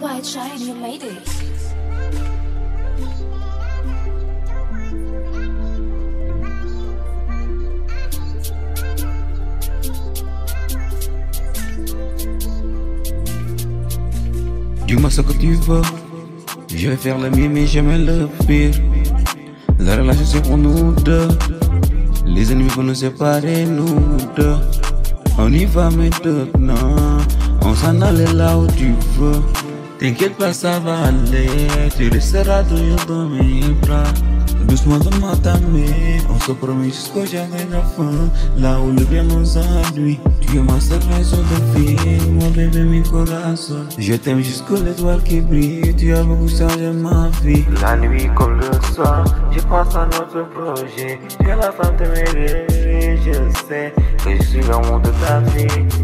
White shiny lady. You must have confused, but. Je vais faire le mieux, mais jamais le pire. La relation c'est pour nous deux. Les ennemis vont nous séparer, nous deux. On y va maintenant. On s'en allait là où tu veux. T'inquiète pas, ça va aller. Tu resteras toujours dans mes bras. Doucement donne-moi ta main. On se promet jusqu'au de la fin. Là où le bien nous ennuie. Tu es ma seule raison de vie. Mon bébé, mi corazon. Je t'aime jusqu'aux étoiles qui brillent. Tu as beaucoup changé ma vie. La nuit comme le soir. Je pense à notre projet. Tu la femme de mes. Je sais que je suis l'amour de ta vie.